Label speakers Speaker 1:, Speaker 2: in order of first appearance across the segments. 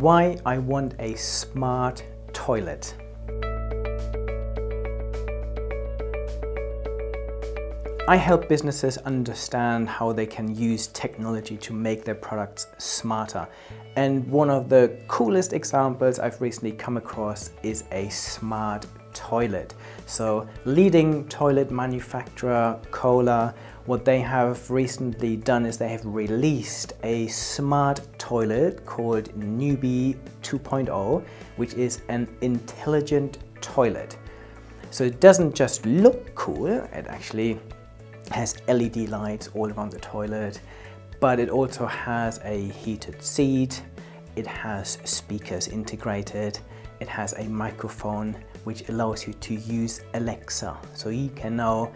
Speaker 1: Why I want a smart toilet. I help businesses understand how they can use technology to make their products smarter. And one of the coolest examples I've recently come across is a smart toilet. So leading toilet manufacturer Kohler, what they have recently done is they have released a smart toilet called Numi 2.0, which is an intelligent toilet. So it doesn't just look cool, it actually has LED lights all around the toilet, but it also has a heated seat, it has speakers integrated, it has a microphone which allows you to use Alexa. So you can now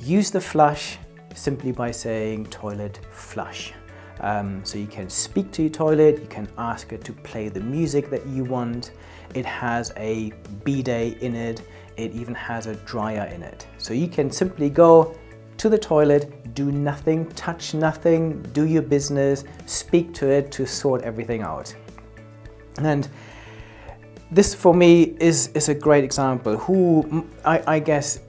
Speaker 1: use the flush simply by saying toilet flush. Um, so you can speak to your toilet, you can ask it to play the music that you want. It has a bidet in it, it even has a dryer in it. So you can simply go to the toilet, do nothing, touch nothing, do your business, speak to it to sort everything out. And this for me is, is a great example who I, I guess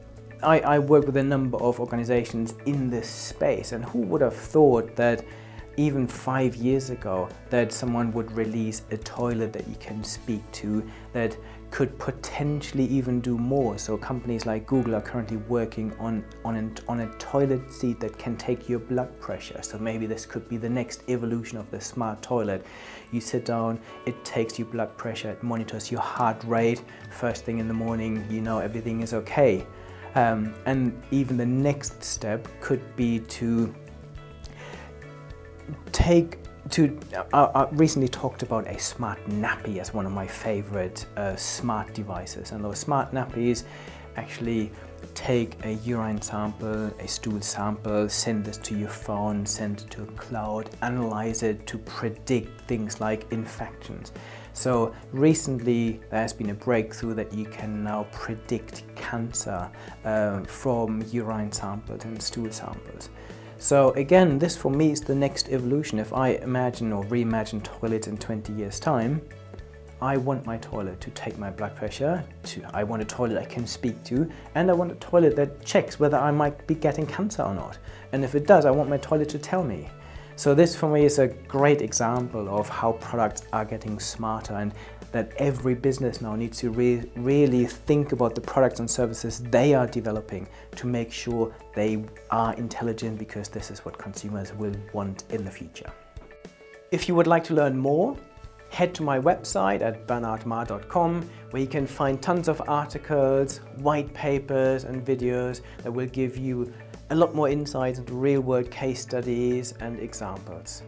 Speaker 1: I, I work with a number of organizations in this space and who would have thought that even five years ago that someone would release a toilet that you can speak to that could potentially even do more. So companies like Google are currently working on, on, an, on a toilet seat that can take your blood pressure. So maybe this could be the next evolution of the smart toilet. You sit down, it takes your blood pressure, it monitors your heart rate. First thing in the morning, you know everything is okay. Um, and even the next step could be to take to uh, I recently talked about a smart nappy as one of my favorite uh, smart devices and those smart nappies actually take a urine sample, a stool sample, send this to your phone, send it to a cloud, analyze it to predict things like infections. So recently there has been a breakthrough that you can now predict cancer uh, from urine samples and stool samples. So again, this for me is the next evolution. If I imagine or reimagine toilets in 20 years time, I want my toilet to take my blood pressure, to, I want a toilet I can speak to, and I want a toilet that checks whether I might be getting cancer or not. And if it does, I want my toilet to tell me. So this for me is a great example of how products are getting smarter and that every business now needs to re really think about the products and services they are developing to make sure they are intelligent because this is what consumers will want in the future. If you would like to learn more, head to my website at bernardmarr.com where you can find tons of articles, white papers and videos that will give you a lot more insights into real world case studies and examples.